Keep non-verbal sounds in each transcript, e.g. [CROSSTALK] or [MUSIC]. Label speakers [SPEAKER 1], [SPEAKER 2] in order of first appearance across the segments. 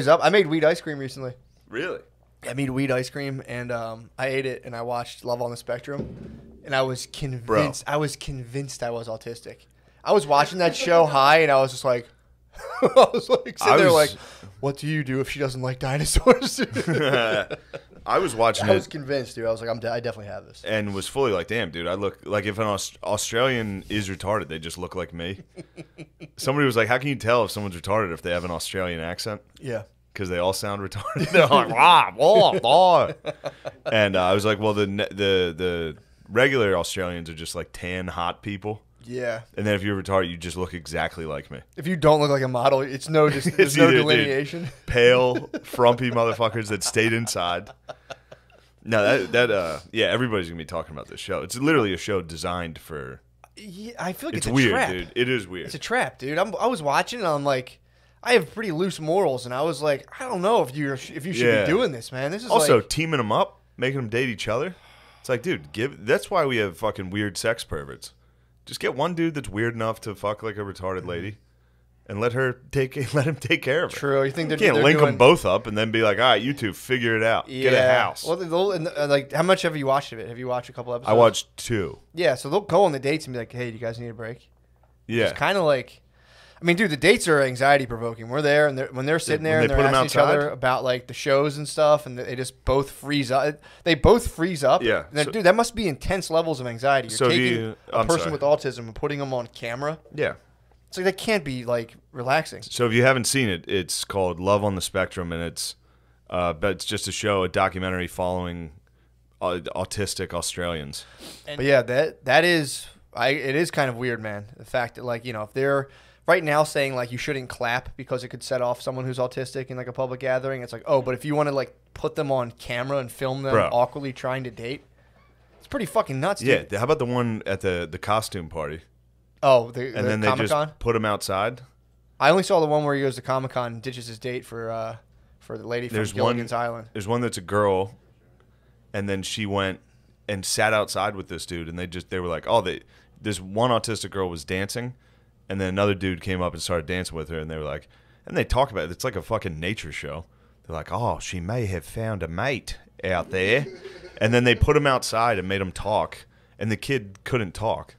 [SPEAKER 1] always up. I made weed ice cream recently.
[SPEAKER 2] Really?
[SPEAKER 1] I made weed ice cream and um, I ate it and I watched Love on the Spectrum and I was convinced
[SPEAKER 2] Bro.
[SPEAKER 1] I was convinced I was autistic. I was watching that show high and I was just like [LAUGHS] I was like sitting
[SPEAKER 2] I
[SPEAKER 1] there
[SPEAKER 2] was-
[SPEAKER 1] like what do you do if she doesn't like dinosaurs? [LAUGHS] [LAUGHS]
[SPEAKER 2] I was watching
[SPEAKER 1] I was convinced, dude. I was like I'm de- I definitely have this.
[SPEAKER 2] and was fully like, "Damn, dude, I look like if an Aus- Australian is retarded, they just look like me." [LAUGHS] Somebody was like, "How can you tell if someone's retarded if they have an Australian accent?"
[SPEAKER 1] Yeah.
[SPEAKER 2] Because they all sound retarded. [LAUGHS] They're like, "Wah, wah, wah." and uh, I was like, "Well, the the the regular Australians are just like tan, hot people."
[SPEAKER 1] Yeah.
[SPEAKER 2] And then if you're retarded, you just look exactly like me.
[SPEAKER 1] If you don't look like a model, it's no just
[SPEAKER 2] It's [LAUGHS]
[SPEAKER 1] there's no
[SPEAKER 2] either, dude,
[SPEAKER 1] delineation. [LAUGHS]
[SPEAKER 2] Pale, frumpy motherfuckers that stayed inside. No, that that uh yeah, everybody's gonna be talking about this show. It's literally a show designed for.
[SPEAKER 1] Yeah, I feel like
[SPEAKER 2] It's,
[SPEAKER 1] it's,
[SPEAKER 2] weird,
[SPEAKER 1] trap.
[SPEAKER 2] dude. It is weird.
[SPEAKER 1] It's a trap, dude. I'm, I was watching and I'm like, I have pretty loose morals, and I was like, I don't know if you if you should
[SPEAKER 2] Yeah.
[SPEAKER 1] be doing this, man. This is
[SPEAKER 2] also,
[SPEAKER 1] like,
[SPEAKER 2] teaming them up, making them date each other. It's like, dude, give. That's why we have fucking weird sex perverts. Just get one dude that's weird enough to fuck like a retarded lady, and let her take [LAUGHS] let him take care of her.
[SPEAKER 1] true. You think they're
[SPEAKER 2] You can't
[SPEAKER 1] they're
[SPEAKER 2] link
[SPEAKER 1] doing,
[SPEAKER 2] them both up and then be like, all right, you two figure it out. Get a house.
[SPEAKER 1] Well, they'll, and, uh, like, how much have you watched of it? Have you watched a couple episodes?
[SPEAKER 2] I watched two.
[SPEAKER 1] Yeah, so they'll go on the dates and be like, "Hey, do you guys need a break?"
[SPEAKER 2] Yeah.
[SPEAKER 1] It's kind of like, I mean, dude, the dates are anxiety provoking. We're there, and they're, when they're sitting
[SPEAKER 2] when
[SPEAKER 1] there
[SPEAKER 2] they
[SPEAKER 1] and they're asking each other about like the shows and stuff, and they just both freeze up. They both freeze up.
[SPEAKER 2] Yeah,
[SPEAKER 1] And then,
[SPEAKER 2] so-
[SPEAKER 1] dude, that must be intense levels of anxiety. You're
[SPEAKER 2] So
[SPEAKER 1] taking
[SPEAKER 2] you-
[SPEAKER 1] a person
[SPEAKER 2] sorry.
[SPEAKER 1] with autism and putting them on camera.
[SPEAKER 2] Yeah.
[SPEAKER 1] It's like that can't be like relaxing.
[SPEAKER 2] So if you haven't seen it, it's called Love on the Spectrum, and it's uh, but it's just a show, a documentary following uh, autistic Australians.
[SPEAKER 1] But yeah, that that is I it is kind of weird, man. The fact that like, you know, if they're right now saying like you shouldn't clap because it could set off someone who's autistic in like a public gathering, it's like, "Oh, but if you want to like put them on camera and film them
[SPEAKER 2] Bro.
[SPEAKER 1] awkwardly trying to date, it's pretty fucking nuts,
[SPEAKER 2] Yeah.
[SPEAKER 1] dude.
[SPEAKER 2] How about the one at the the costume party,
[SPEAKER 1] Oh, the,
[SPEAKER 2] and
[SPEAKER 1] the
[SPEAKER 2] then they
[SPEAKER 1] Comic Con.
[SPEAKER 2] just put him outside?
[SPEAKER 1] I only saw the one where he goes to Comic Con and ditches his date for uh for the lady from
[SPEAKER 2] There's one-
[SPEAKER 1] Gilligan's Island.
[SPEAKER 2] There's one that's a girl, and then she went and sat outside with this dude, and they just they were like, oh, they this one autistic girl was dancing, and then another dude came up and started dancing with her, and they were like, and they talk about it. It's like a fucking nature show. They're like, oh, she may have found a mate out there, [LAUGHS] and then they put him outside and made him talk, and the kid couldn't talk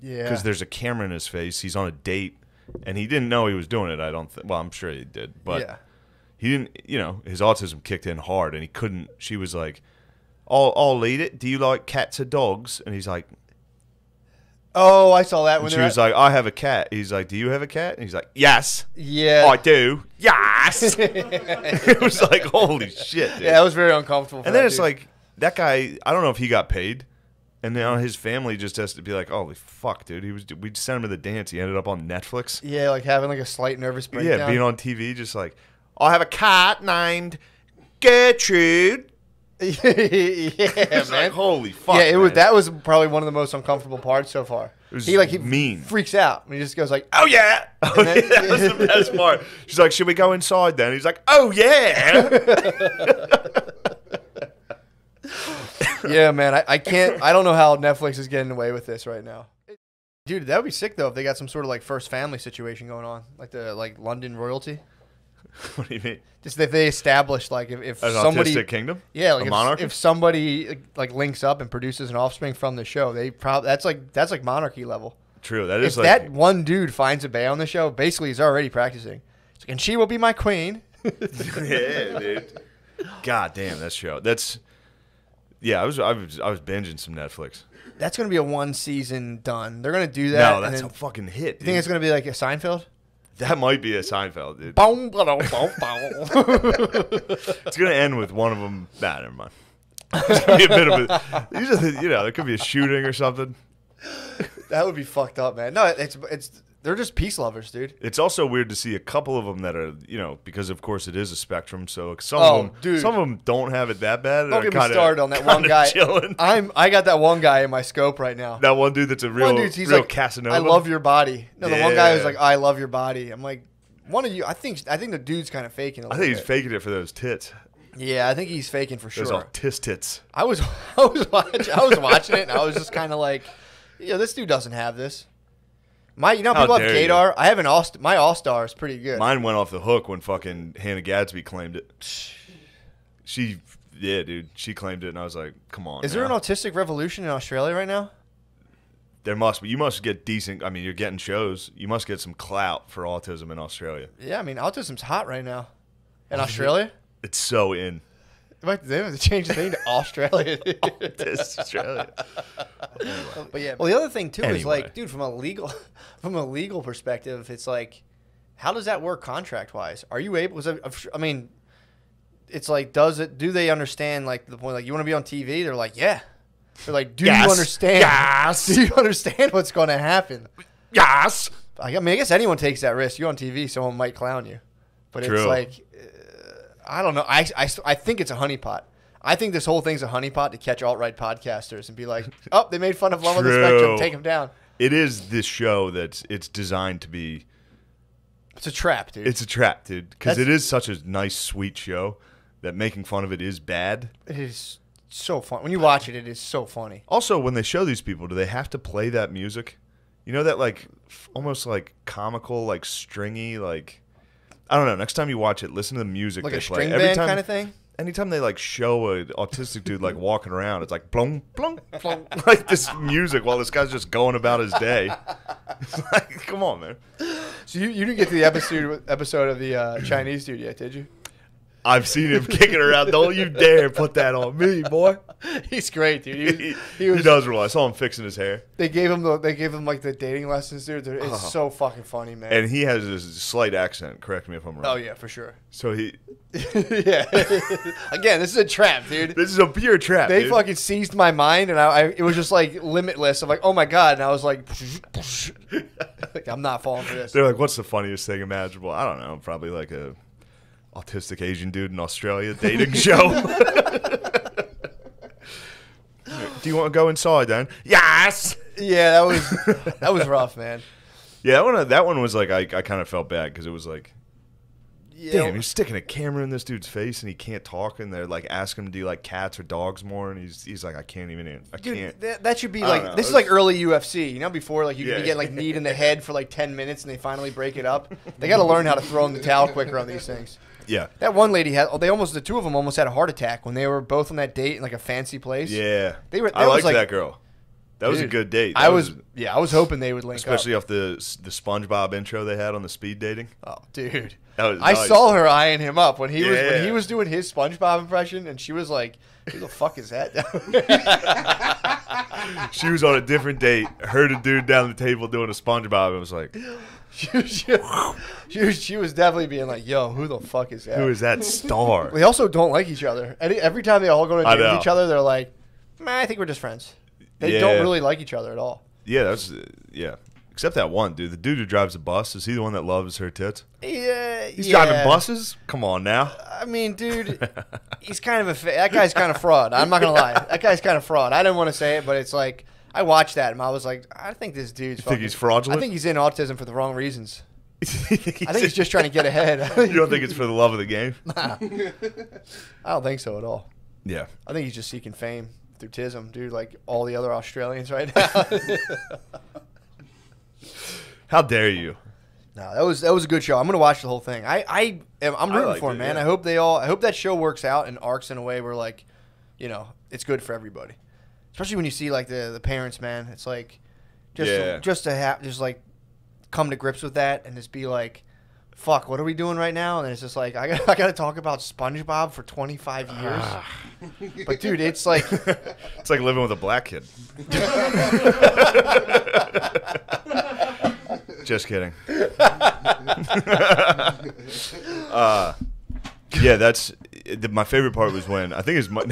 [SPEAKER 1] Yeah.
[SPEAKER 2] because there's a camera in his face. He's on a date, and he didn't know he was doing it. I don't. Th- well, I'm sure he did, but
[SPEAKER 1] yeah.
[SPEAKER 2] he didn't you know his autism kicked in hard and he couldn't she was like i'll, I'll eat it do you like cats or dogs and he's like
[SPEAKER 1] Oh, I saw that
[SPEAKER 2] and
[SPEAKER 1] when
[SPEAKER 2] she was like i have a cat he's like do you have a cat and he's like yes
[SPEAKER 1] Yeah.
[SPEAKER 2] i do yes [LAUGHS] it was like holy shit dude.
[SPEAKER 1] yeah, that was very uncomfortable. For
[SPEAKER 2] and then
[SPEAKER 1] that
[SPEAKER 2] it's
[SPEAKER 1] dude.
[SPEAKER 2] like that guy i don't know if he got paid and now his family just has to be like holy fuck dude he was we sent him to the dance he ended up on netflix
[SPEAKER 1] yeah, like having like a slight nervous breakdown.
[SPEAKER 2] yeah being on tv just like i have a cat named gertrude
[SPEAKER 1] yeah, [LAUGHS]
[SPEAKER 2] It's
[SPEAKER 1] man.
[SPEAKER 2] like, holy fuck.
[SPEAKER 1] yeah, it was
[SPEAKER 2] man.
[SPEAKER 1] that was probably one of the most uncomfortable parts so far. he like he
[SPEAKER 2] mean.
[SPEAKER 1] freaks out. And he just goes like,
[SPEAKER 2] Oh yeah. [LAUGHS] Oh,
[SPEAKER 1] then-
[SPEAKER 2] yeah, that was the [LAUGHS] best part. She's like, "Should we go inside then?" He's like, "Oh yeah."
[SPEAKER 1] "Yeah, man, I, I can't. I don't know how Netflix is getting away with this right now." Dude, that would be sick though if they got some sort of like first family situation going on, like the like London royalty. [LAUGHS]
[SPEAKER 2] what do you mean?
[SPEAKER 1] Just if they established like if, if
[SPEAKER 2] An
[SPEAKER 1] somebody
[SPEAKER 2] autistic kingdom?
[SPEAKER 1] yeah
[SPEAKER 2] A
[SPEAKER 1] like if,
[SPEAKER 2] monarchy?
[SPEAKER 1] if somebody like links up and produces an offspring from the show, they probably that's like that's like monarchy level.
[SPEAKER 2] True. That
[SPEAKER 1] If
[SPEAKER 2] like
[SPEAKER 1] that one dude finds a bay on the show, basically he's already practicing. It's like, and she will be my queen. [LAUGHS]
[SPEAKER 2] yeah, dude. God damn, that show. That's yeah. I was I was I was binging some Netflix.
[SPEAKER 1] That's gonna be a one season done. They're gonna do that.
[SPEAKER 2] no, that's
[SPEAKER 1] then-
[SPEAKER 2] a fucking hit.
[SPEAKER 1] you think it's gonna be like a Seinfeld?
[SPEAKER 2] That might be a Seinfeld, dude.
[SPEAKER 1] Boom, ba-dum, boom, boom.
[SPEAKER 2] It's gonna end with one of them. Nah, never mind. It's gonna be a bit of a. You know, there could be a shooting or something.
[SPEAKER 1] that would be fucked up, man. No, it's it's they're just peace lovers, dude.
[SPEAKER 2] It's also weird to see a couple of them that are, you know, because of course it is a spectrum. So some
[SPEAKER 1] Oh,
[SPEAKER 2] of them,
[SPEAKER 1] dude.
[SPEAKER 2] some of them don't have it that bad.
[SPEAKER 1] Don't get me started on that one guy. I'm I got that one guy in my scope right now.
[SPEAKER 2] That one dude that's a real,
[SPEAKER 1] one dude's he's
[SPEAKER 2] real
[SPEAKER 1] like
[SPEAKER 2] Casanova.
[SPEAKER 1] I love your body. No, the one guy was like I love your body. I'm like one of you. I think I think the dude's kind of faking. a
[SPEAKER 2] I think he's
[SPEAKER 1] bit.
[SPEAKER 2] faking it for those tits.
[SPEAKER 1] Yeah, I think he's faking for
[SPEAKER 2] Those
[SPEAKER 1] sure.
[SPEAKER 2] autis tits.
[SPEAKER 1] I was [LAUGHS] I was watching I was watching it and I was just kind of like, yeah, this dude doesn't have this. My, you know,
[SPEAKER 2] How
[SPEAKER 1] people have
[SPEAKER 2] dare you.
[SPEAKER 1] Gator. I have an all. My All Star is pretty good.
[SPEAKER 2] Mine went off the hook when fucking Hannah Gadsby claimed it. She, yeah, dude, she claimed it, and I was like, come on.
[SPEAKER 1] is there an
[SPEAKER 2] now.
[SPEAKER 1] autistic revolution in Australia right now?
[SPEAKER 2] There must be. You must get decent. I mean, you're getting shows. You must get some clout for autism in Australia.
[SPEAKER 1] Yeah, I mean, autism's hot right now. In Australia,
[SPEAKER 2] It's so in.
[SPEAKER 1] They might they have to change the name to Australia.
[SPEAKER 2] It's [LAUGHS] Australia.
[SPEAKER 1] But yeah, well, the other thing too is like, dude, from a legal, [LAUGHS] from a legal perspective, it's like, how does that work contract wise? Are you able? I- I've- I mean, it's like, does it? Do they understand like the point? Like, you want to be on TV? They're like, yeah. They're like, do
[SPEAKER 2] Yes.
[SPEAKER 1] you understand?
[SPEAKER 2] Yes. [LAUGHS]
[SPEAKER 1] Do you understand what's going to happen?
[SPEAKER 2] Yes.
[SPEAKER 1] I mean, I guess anyone takes that risk. You're on TV, someone might clown you, but it's like, I don't know. I, I, I think it's a honeypot. I think this whole thing's a honeypot to catch alt right podcasters and be like, [LAUGHS] oh, they made fun of Love on the Spectrum, take them down.
[SPEAKER 2] It is this show that's it's designed to be.
[SPEAKER 1] It's a trap, dude.
[SPEAKER 2] It's a trap, dude, because it is such a nice, sweet show that making fun of it is bad.
[SPEAKER 1] it is so fun. When you watch it, it is so funny.
[SPEAKER 2] Also, when they show these people, do they have to play that music? You know that like f- almost like comical, like stringy, like I don't know. Next time you watch it, listen to the music
[SPEAKER 1] Like
[SPEAKER 2] they
[SPEAKER 1] a
[SPEAKER 2] play.
[SPEAKER 1] string
[SPEAKER 2] Every
[SPEAKER 1] band
[SPEAKER 2] time,
[SPEAKER 1] kind of thing.
[SPEAKER 2] Anytime they like show an autistic dude like [LAUGHS] walking around, it's like blong blong [LAUGHS] blong, [LAUGHS] like this music while this guy's just going about his day. It's like, come on, man.
[SPEAKER 1] So you, you didn't get to the episode episode of the uh, Chinese dude yet, did you?
[SPEAKER 2] I've seen him kicking around. Don't you dare put that on me, boy. [LAUGHS]
[SPEAKER 1] He's great, dude. He,
[SPEAKER 2] He,
[SPEAKER 1] was, he
[SPEAKER 2] does roll. I saw him fixing his hair,
[SPEAKER 1] They gave him the. They gave him like the dating lessons, dude. It's
[SPEAKER 2] Oh.
[SPEAKER 1] so fucking funny, man.
[SPEAKER 2] and he has this slight accent. Correct me if I'm oh, wrong.
[SPEAKER 1] oh yeah, for sure.
[SPEAKER 2] So he, [LAUGHS]
[SPEAKER 1] yeah. [LAUGHS] Again, this is a trap, dude.
[SPEAKER 2] this is a pure trap.
[SPEAKER 1] They
[SPEAKER 2] dude.
[SPEAKER 1] fucking seized my mind, and I, I it was just like limitless. I'm like, oh my god, and I was like, like I'm not falling for this.
[SPEAKER 2] They're like, "What's the funniest thing imaginable?" I don't know. Probably like a autistic Asian dude in Australia dating show. [LAUGHS] Do you want to go inside, then? Yes.
[SPEAKER 1] Yeah, that was that was rough, man. [LAUGHS]
[SPEAKER 2] Yeah, that one. That one was like I, I kind of felt bad because it was like,
[SPEAKER 1] Yeah,
[SPEAKER 2] damn, you're sticking a camera in this dude's face and he can't talk, and they're like asking him to do like cats or dogs more, and he's he's like, I can't even, I
[SPEAKER 1] Dude,
[SPEAKER 2] can't.
[SPEAKER 1] that, that should be
[SPEAKER 2] I
[SPEAKER 1] like this is like early UFC. You know, before like you could
[SPEAKER 2] Yeah.
[SPEAKER 1] be getting like kneed in the head for like ten minutes, and they finally break it up. They got to learn how to throw in the towel quicker on these things.
[SPEAKER 2] Yeah,
[SPEAKER 1] That one lady had. Oh, they almost the two of them almost had a heart attack when they were both on that date in like a fancy place.
[SPEAKER 2] yeah.
[SPEAKER 1] They were-
[SPEAKER 2] I liked
[SPEAKER 1] like-
[SPEAKER 2] that girl. That was a good date.
[SPEAKER 1] I
[SPEAKER 2] That
[SPEAKER 1] was, yeah, I was hoping they would link
[SPEAKER 2] especially
[SPEAKER 1] up.
[SPEAKER 2] off the the SpongeBob intro they had on the speed dating.
[SPEAKER 1] Oh, dude.
[SPEAKER 2] That was
[SPEAKER 1] I
[SPEAKER 2] nice.
[SPEAKER 1] saw her eyeing him up when he was when
[SPEAKER 2] Yeah.
[SPEAKER 1] he was doing his SpongeBob impression, and she was like, "Who the fuck is that?" [LAUGHS]
[SPEAKER 2] She was on a different date. Heard a dude down the table doing a SpongeBob. and was like, [LAUGHS]
[SPEAKER 1] she, was- she, she was, she was definitely being like, "Yo, who the fuck is that?"
[SPEAKER 2] "Who is that star?" [LAUGHS]
[SPEAKER 1] They also don't like each other. Any, every time they all go to dinner with each other, they're like, "Man, I think we're just friends." They
[SPEAKER 2] Yeah.
[SPEAKER 1] don't really like each other at all.
[SPEAKER 2] Yeah, that's yeah. Except that one dude. The dude who drives the bus is he the one that loves her tits?
[SPEAKER 1] Yeah,
[SPEAKER 2] He's
[SPEAKER 1] yeah.
[SPEAKER 2] driving buses. Come on now.
[SPEAKER 1] I mean, dude, [LAUGHS] he's kind of a fa- that guy's kind of fraud. I'm not gonna lie, that guy's kind of fraud. I didn't want to say it, but it's like I watched that and I was like, I think this dude's.
[SPEAKER 2] You think he's fraudulent?
[SPEAKER 1] I think he's in autism for the wrong reasons. [LAUGHS]
[SPEAKER 2] I
[SPEAKER 1] I think he's just trying to get ahead. [LAUGHS]
[SPEAKER 2] you don't think it's for the love of the game?
[SPEAKER 1] I don't think so at all.
[SPEAKER 2] Yeah.
[SPEAKER 1] I think he's just seeking fame through tism, dude. Like all the other Australians right now. [LAUGHS]
[SPEAKER 2] How dare you?
[SPEAKER 1] No, that was that was a good show. I'm gonna watch the whole thing. I I am I'm rooting for
[SPEAKER 2] it,
[SPEAKER 1] man.
[SPEAKER 2] yeah.
[SPEAKER 1] I hope they all. I hope that show works out and arcs in a way where like, you know, it's good for everybody. Especially when you see like the the parents, man. It's like, just
[SPEAKER 2] Yeah.
[SPEAKER 1] just to have just like come to grips with that and just be like, fuck, what are we doing right now? And it's just like I got [LAUGHS] I got to talk about SpongeBob for 25 years. [LAUGHS] but dude, it's like. [LAUGHS]
[SPEAKER 2] It's like living with a black kid. Just kidding. uh, yeah, that's the, my favorite part was when I think it's my,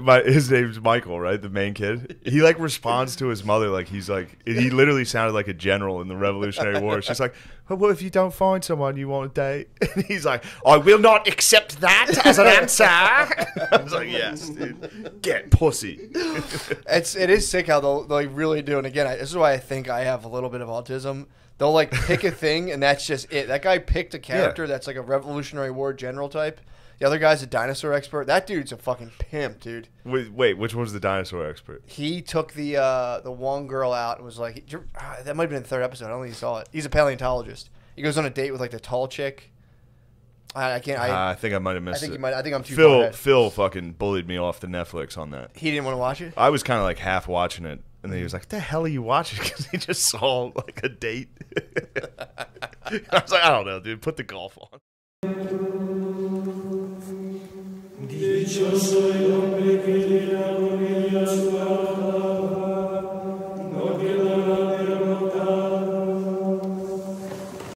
[SPEAKER 2] my his name's Michael, right? The main kid. He like responds to his mother like he's like he literally sounded like a general in the Revolutionary War. She's like, "Well, what if you don't find someone you want to date?" [LAUGHS] And he's like, "I will not accept that as an answer." I was like, "Yes, dude, get pussy." [LAUGHS]
[SPEAKER 1] It's it is sick how they'll, they like really do. And again, I, this is why I think I have a little bit of autism. They'll like pick a thing, and that's just it. That guy picked a character that's like a Revolutionary War general type, The other guy's a dinosaur expert. That dude's a fucking pimp, dude.
[SPEAKER 2] Wait, wait, which one's the dinosaur expert?
[SPEAKER 1] He took the uh, the one girl out and was like, uh, that might have been the third episode. I don't think you saw it. He's a paleontologist. He goes on a date with like the tall chick. I, I can't. I,
[SPEAKER 2] Uh, I think I might have
[SPEAKER 1] I
[SPEAKER 2] missed
[SPEAKER 1] think
[SPEAKER 2] it.
[SPEAKER 1] you might. I think I'm too
[SPEAKER 2] Phil. Phil fucking bullied me off the Netflix on that.
[SPEAKER 1] He didn't want to watch it.
[SPEAKER 2] I was kind of like half watching it, and then he was like, "What the hell are you watching?" [LAUGHS] Because he just saw like a date. [LAUGHS] I was like, "I don't know, dude. Put the golf on." [LAUGHS]
[SPEAKER 3] Dichoso el hombre que le con ella su alma.